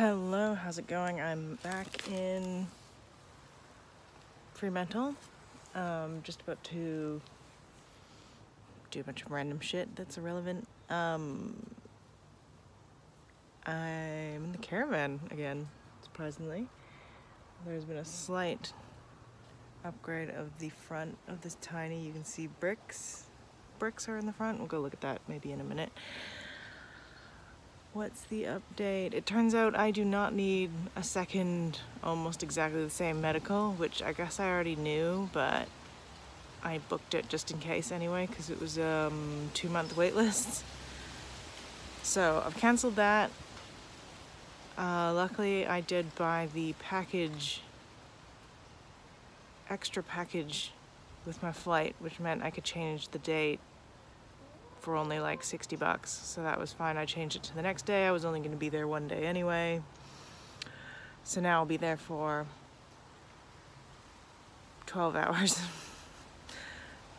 Hello, how's it going? I'm back in Fremantle. Um, just about to do a bunch of random shit that's irrelevant. Um, I'm in the caravan again, surprisingly. There's been a slight upgrade of the front of this tiny, you can see bricks. Bricks are in the front. We'll go look at that maybe in a minute. What's the update? It turns out I do not need a second, almost exactly the same medical, which I guess I already knew, but I booked it just in case anyway, because it was a um, two month wait list. So I've canceled that. Uh, luckily I did buy the package, extra package with my flight, which meant I could change the date for only like 60 bucks. So that was fine. I changed it to the next day. I was only going to be there one day anyway. So now I'll be there for 12 hours,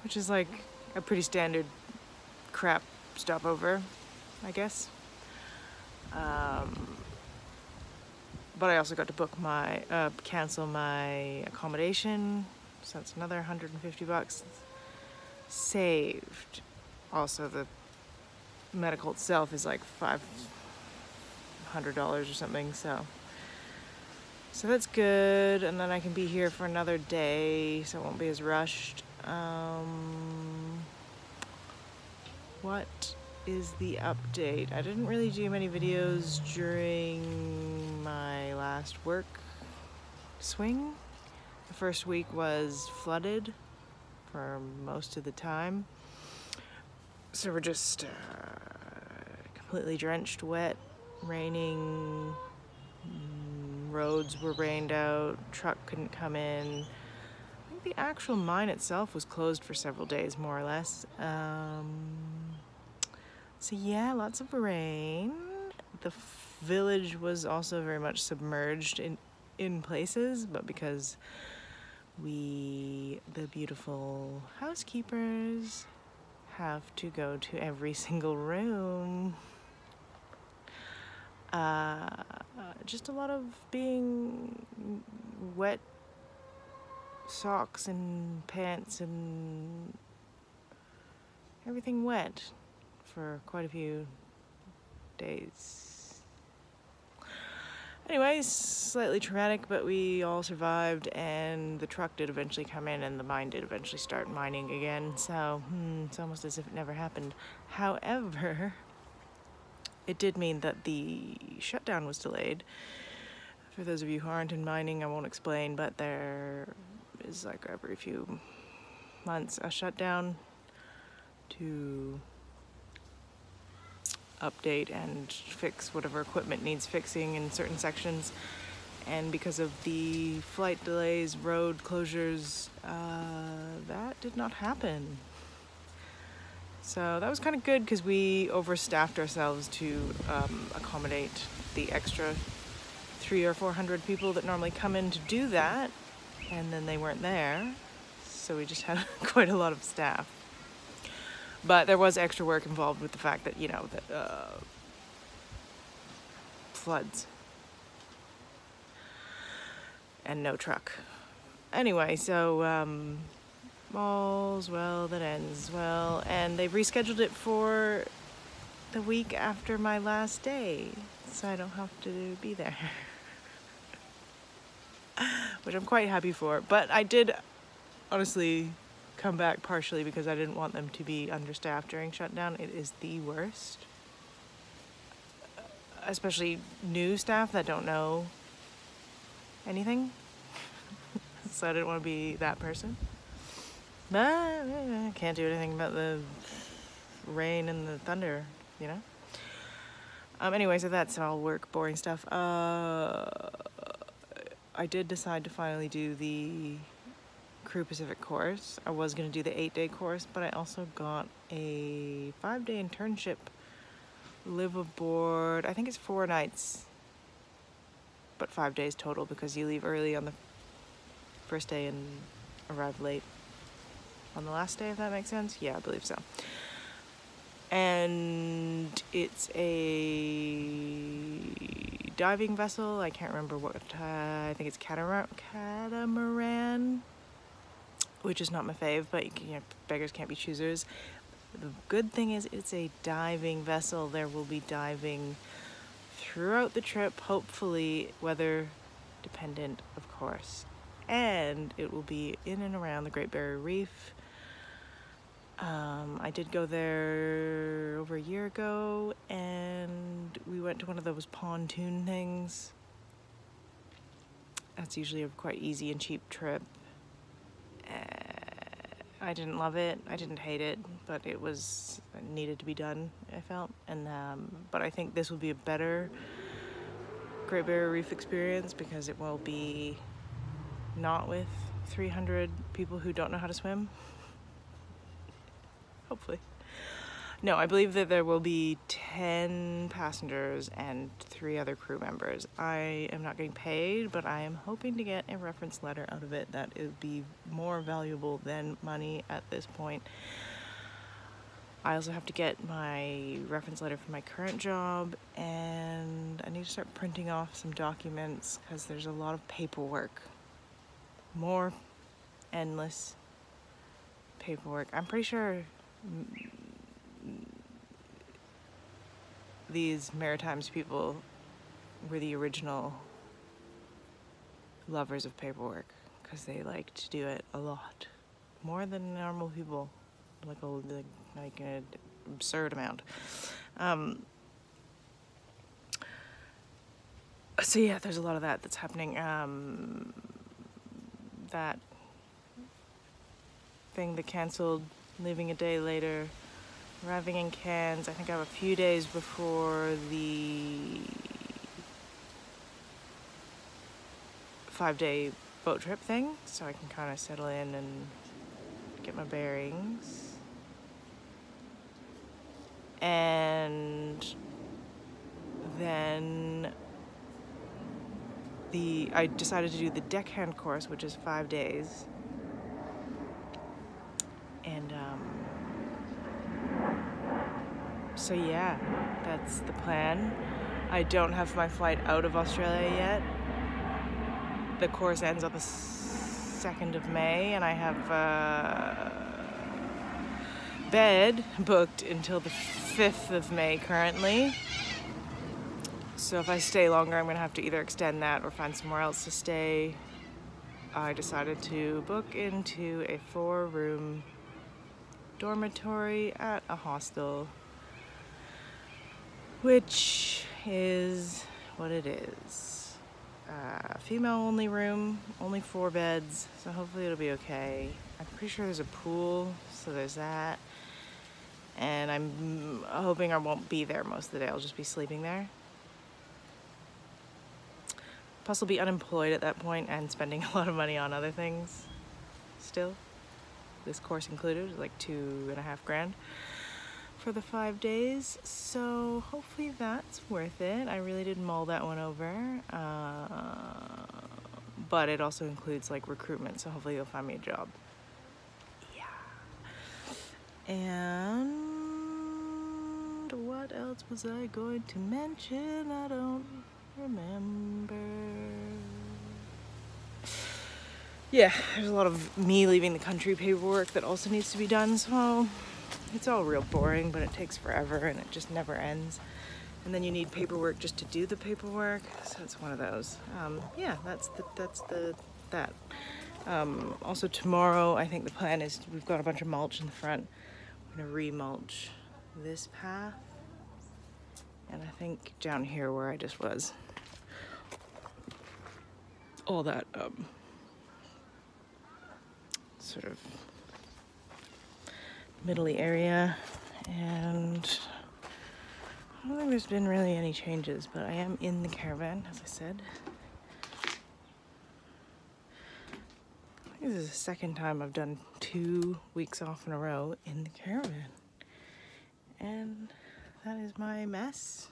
which is like a pretty standard crap stopover, I guess. Um, but I also got to book my, uh, cancel my accommodation. So that's another 150 bucks saved also the medical itself is like five hundred dollars or something so. So that's good and then I can be here for another day so it won't be as rushed. Um, what is the update? I didn't really do many videos during my last work swing. The first week was flooded for most of the time so we're just uh, completely drenched, wet, raining, mm, roads were rained out, truck couldn't come in. I think the actual mine itself was closed for several days, more or less. Um, so yeah, lots of rain. The village was also very much submerged in, in places, but because we, the beautiful housekeepers, have to go to every single room. Uh, just a lot of being wet socks and pants and everything wet for quite a few days. Anyways, slightly traumatic, but we all survived, and the truck did eventually come in, and the mine did eventually start mining again. So, hmm, it's almost as if it never happened. However, it did mean that the shutdown was delayed. For those of you who aren't in mining, I won't explain, but there is like every few months a shutdown to update and fix whatever equipment needs fixing in certain sections. And because of the flight delays, road closures, uh, that did not happen. So that was kind of good because we overstaffed ourselves to um, accommodate the extra three or four hundred people that normally come in to do that, and then they weren't there. So we just had quite a lot of staff. But there was extra work involved with the fact that, you know, uh, floods and no truck. Anyway, so um, well that ends well, and they've rescheduled it for the week after my last day, so I don't have to be there. Which I'm quite happy for. But I did honestly come back partially because I didn't want them to be understaffed during shutdown. It is the worst. Especially new staff that don't know anything. so I didn't want to be that person. But I can't do anything about the rain and the thunder, you know? Um, anyway, so that's all work, boring stuff. Uh, I did decide to finally do the Crew Pacific course. I was going to do the eight day course, but I also got a five day internship live aboard. I think it's four nights, but five days total because you leave early on the first day and arrive late on the last day, if that makes sense. Yeah, I believe so. And it's a diving vessel. I can't remember what, uh, I think it's catamaran, catamaran, which is not my fave, but you, know, beggars can't be choosers. The good thing is it's a diving vessel. There will be diving throughout the trip, hopefully weather dependent, of course. And it will be in and around the Great Barrier Reef. Um, I did go there over a year ago and we went to one of those pontoon things. That's usually a quite easy and cheap trip. Uh, I didn't love it. I didn't hate it, but it was it needed to be done. I felt, and um, but I think this will be a better Great Barrier Reef experience because it will be not with 300 people who don't know how to swim. Hopefully. No, I believe that there will be 10 passengers and three other crew members. I am not getting paid, but I am hoping to get a reference letter out of it that would be more valuable than money at this point. I also have to get my reference letter for my current job and I need to start printing off some documents because there's a lot of paperwork. More endless paperwork. I'm pretty sure these Maritimes people were the original lovers of paperwork because they like to do it a lot more than normal people like a like an absurd amount. Um, so yeah there's a lot of that that's happening um, that thing that canceled leaving a day later, arriving in Cairns. I think I have a few days before the five day boat trip thing, so I can kind of settle in and get my bearings. And then the I decided to do the deckhand course, which is five days. And um, so yeah, that's the plan. I don't have my flight out of Australia yet. The course ends on the 2nd of May and I have a bed booked until the 5th of May currently. So if I stay longer, I'm gonna have to either extend that or find somewhere else to stay. I decided to book into a four room dormitory at a hostel, which is what it is. Uh, female only room, only four beds, so hopefully it'll be okay. I'm pretty sure there's a pool, so there's that. And I'm hoping I won't be there most of the day, I'll just be sleeping there. Plus I'll be unemployed at that point and spending a lot of money on other things still this course included, like two and a half grand for the five days. So hopefully that's worth it. I really did mull that one over. Uh, but it also includes like recruitment, so hopefully you'll find me a job. Yeah. And what else was I going to mention? I don't remember yeah, there's a lot of me leaving the country paperwork that also needs to be done. So it's all real boring, but it takes forever and it just never ends. And then you need paperwork just to do the paperwork. So it's one of those. Um, yeah, that's the, that's the, that. Um, also tomorrow, I think the plan is we've got a bunch of mulch in the front. We're gonna re-mulch this path. And I think down here where I just was, all that um, sort of middly area and I don't think there's been really any changes but I am in the caravan as I said. This is the second time I've done two weeks off in a row in the caravan and that is my mess.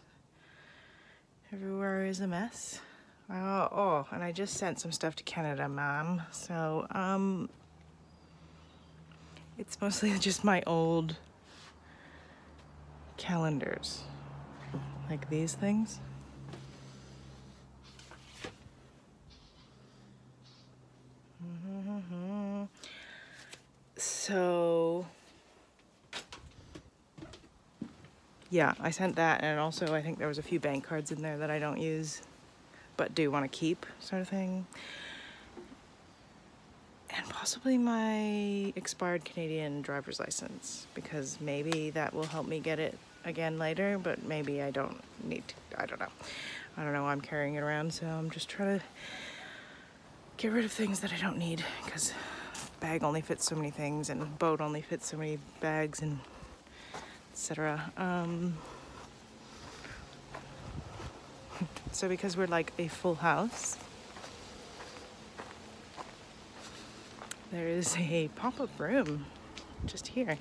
Everywhere is a mess. Oh, oh and I just sent some stuff to Canada mom so um it's mostly just my old calendars, like these things. So, yeah, I sent that, and also I think there was a few bank cards in there that I don't use, but do want to keep, sort of thing. Possibly my expired Canadian driver's license, because maybe that will help me get it again later, but maybe I don't need to, I don't know. I don't know I'm carrying it around, so I'm just trying to get rid of things that I don't need, because bag only fits so many things, and boat only fits so many bags, and etc. Um, so because we're like a full house, there is a pop-up room just here.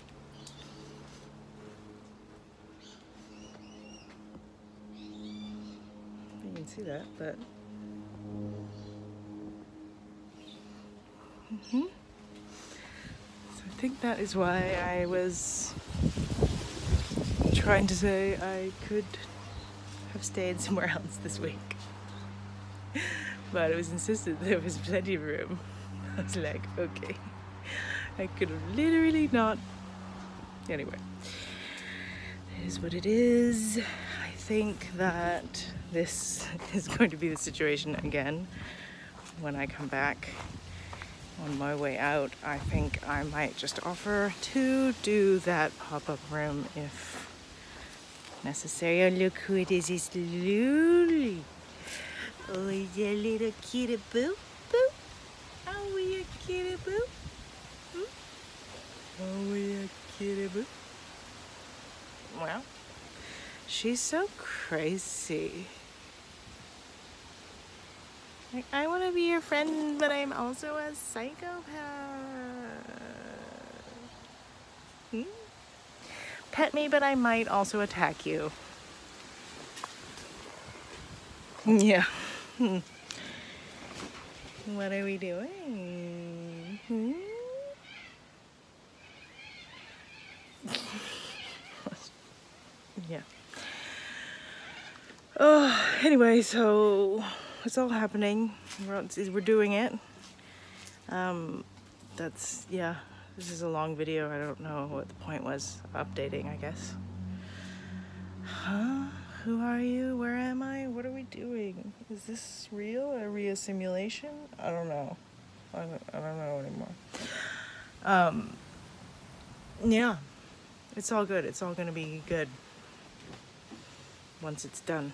You can see that, but mm -hmm. So I think that is why I was trying to say I could have stayed somewhere else this week. but it was insisted there was plenty of room. Was like, okay. I could have literally not. Anyway, it is what it is. I think that this is going to be the situation again when I come back on my way out. I think I might just offer to do that pop-up room if necessary. Oh, look who it is. It's Luli. Oh, is a little kitty boo boo? Are we a kitty boo? Hmm? Are we a kitty boo? Well, she's so crazy. Like, I want to be your friend, but I'm also a psychopath. Hmm? pet me, but I might also attack you. Yeah. what are we doing? Hmm? yeah. Oh, anyway, so it's all happening. We're, we're doing it. Um, that's, yeah, this is a long video. I don't know what the point was. Updating, I guess. Huh? Who are you? Where am I? What are we doing? Is this real? Are we a simulation? I don't know. I don't, I don't know anymore. Um, yeah. It's all good. It's all gonna be good once it's done.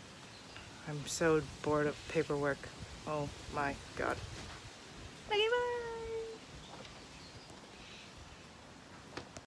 I'm so bored of paperwork. Oh my god. Okay, bye.